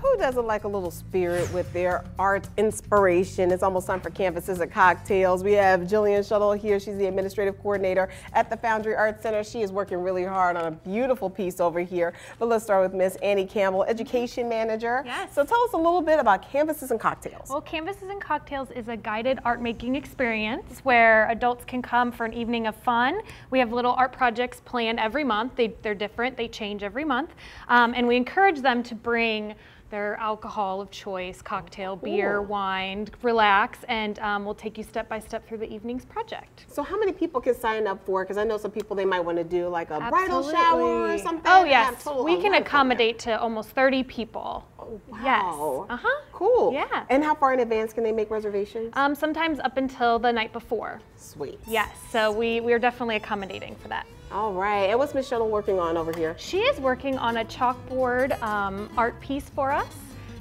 Who doesn't like a little spirit with their art inspiration? It's almost time for Canvases and Cocktails. We have Jillian Shuttle here. She's the administrative coordinator at the Foundry Arts Center. She is working really hard on a beautiful piece over here. But let's start with Miss Annie Campbell, education manager. Yes. So tell us a little bit about Canvases and Cocktails. Well, Canvases and Cocktails is a guided art making experience where adults can come for an evening of fun. We have little art projects planned every month. They, are different, they change every month. Um, and we encourage them to bring their alcohol of choice, cocktail, beer, Ooh. wine, relax, and um, we'll take you step by step through the evening's project. So how many people can sign up for? Because I know some people they might want to do like a Absolutely. bridal shower or something. Oh yes, we can accommodate to almost 30 people. Oh, Yes. Uh huh. Cool. Yeah. And how far in advance can they make reservations? Um, sometimes up until the night before. Sweet. Yes. So we we are definitely accommodating for that. All right. And what's Michelle working on over here? She is working on a chalkboard um, art piece for us.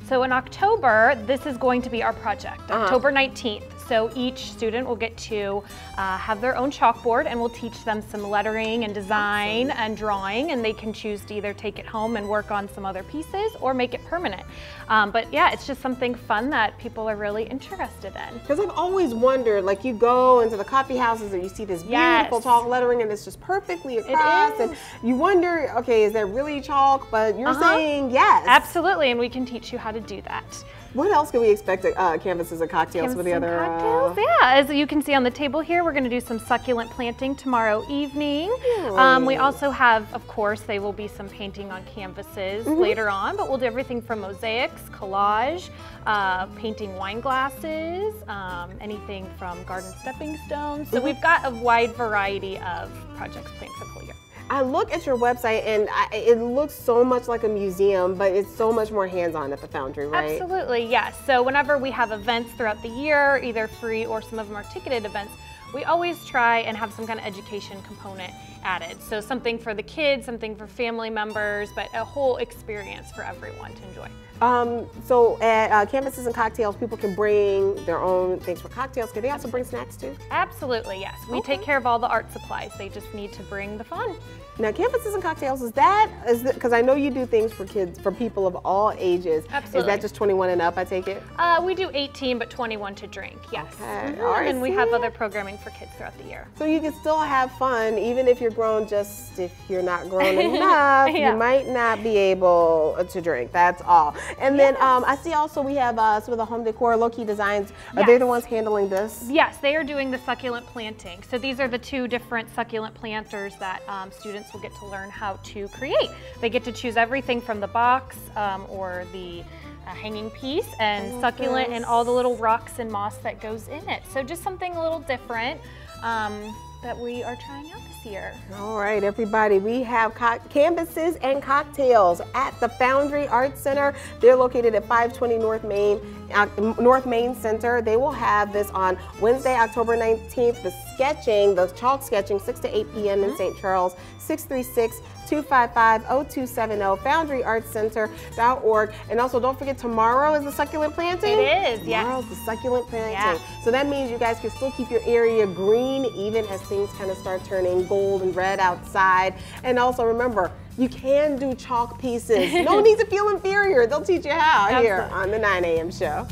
So in October, this is going to be our project, Uh-huh. October 19th. So each student will get to uh, have their own chalkboard and we'll teach them some lettering and design and drawing and they can choose to either take it home and work on some other pieces or make it permanent. Um, but yeah, it's just something fun that people are really interested in. Because I've always wondered, like you go into the coffee houses and you see this beautiful Yes. chalk lettering and it's just perfectly across, and you wonder, okay, is that really chalk? But you're Uh-huh. saying yes. Absolutely, and we can teach you how to do that. What else can we expect at uh, canvases and cocktails for the Some other? uh, yeah, as you can see on the table here, we're going to do some succulent planting tomorrow evening. Um, we also have, of course, they will be some painting on canvases Mm-hmm. later on, but we'll do everything from mosaics, collage, uh, painting wine glasses, um, anything from garden stepping stones. So we've got a wide variety of projects planned for the whole year. I look at your website and I, it looks so much like a museum, but it's so much more hands-on at the Foundry, right? Absolutely, yes. So whenever we have events throughout the year, either free or some of them are ticketed events, we always try and have some kind of education component added. So something for the kids, something for family members, but a whole experience for everyone to enjoy. Um, so at uh, canvases and cocktails, people can bring their own things for cocktails. Can they also bring snacks too? Absolutely, yes. We Okay. take care of all the art supplies. They just need to bring the fun. Now, canvases and cocktails is that is because I know you do things for kids for people of all ages. Absolutely. Is that just 21 and up? I take it. Uh, we do 18 but 21 to drink, yes. Okay, all right, And we have other programming for kids throughout the year. So you can still have fun even if you're grown. Just if you're not grown enough, Yeah. you might not be able to drink. That's all. And then um, I see also we have uh, some of the home decor, Loki Designs. Are they the ones handling this? Yes, they are doing the succulent planting. So these are the two different succulent planters that um, students will get to learn how to create. They get to choose everything from the box um, or the uh, hanging piece and succulent and all the little rocks and moss that goes in it. So just something a little different um, that we are trying out this year. All right, everybody, we have canvases and cocktails at the Foundry Arts Center. They're located at 520 North Main, uh, North Main Center. They will have this on Wednesday, October 19th. The sketching, the chalk sketching, 6 to 8 p.m. in mm-hmm. St. Charles, 636 255 0270, foundryartscenter.org. And also, don't forget, tomorrow is the succulent planting. It is, yes. Tomorrow's the succulent planting. Yeah. So that means you guys can still keep your area green even as things kind of start turning gold and red outside. And also remember, you can do chalk pieces. No need to feel inferior. They'll teach you how here on the 9 a.m. show.